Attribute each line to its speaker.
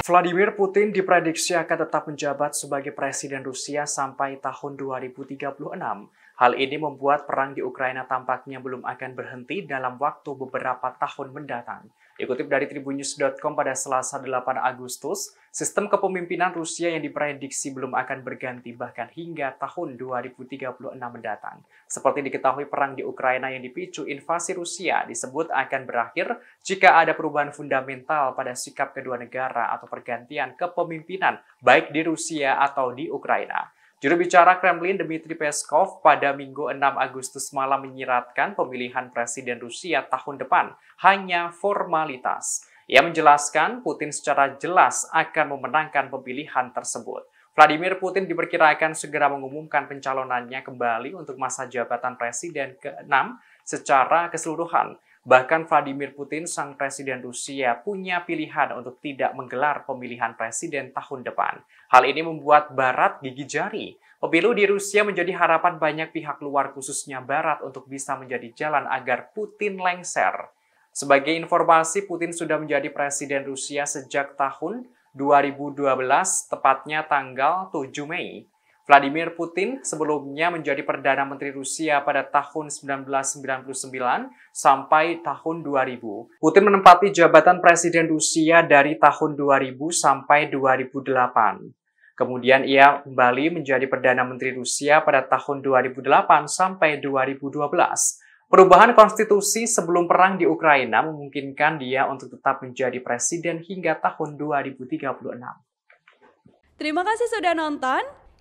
Speaker 1: Vladimir Putin diprediksi akan tetap menjabat sebagai presiden Rusia sampai tahun 2036. Hal ini membuat perang di Ukraina tampaknya belum akan berhenti dalam waktu beberapa tahun mendatang. Dikutip dari tribunnews.com pada Selasa 8 Agustus, sistem kepemimpinan Rusia yang diprediksi belum akan berganti bahkan hingga tahun 2036 mendatang. Seperti diketahui perang di Ukraina yang dipicu invasi Rusia disebut akan berakhir jika ada perubahan fundamental pada sikap kedua negara atau pergantian kepemimpinan baik di Rusia atau di Ukraina. Juru bicara Kremlin Dmitry Peskov pada Minggu 6 Agustus malam menyiratkan pemilihan Presiden Rusia tahun depan hanya formalitas. Ia menjelaskan Putin secara jelas akan memenangkan pemilihan tersebut. Vladimir Putin diperkirakan segera mengumumkan pencalonannya kembali untuk masa jabatan presiden ke-6 secara keseluruhan. Bahkan Vladimir Putin, sang presiden Rusia, punya pilihan untuk tidak menggelar pemilihan presiden tahun depan. Hal ini membuat Barat gigi jari. Pemilu di Rusia menjadi harapan banyak pihak luar khususnya Barat untuk bisa menjadi jalan agar Putin lengser. Sebagai informasi, Putin sudah menjadi presiden Rusia sejak tahun 2012, tepatnya tanggal 7 Mei. Vladimir Putin sebelumnya menjadi Perdana Menteri Rusia pada tahun 1999 sampai tahun 2000. Putin menempati jabatan Presiden Rusia dari tahun 2000 sampai 2008. Kemudian ia kembali menjadi Perdana Menteri Rusia pada tahun 2008 sampai 2012. Perubahan konstitusi sebelum perang di Ukraina memungkinkan dia untuk tetap menjadi presiden hingga tahun 2036.
Speaker 2: Terima kasih sudah nonton.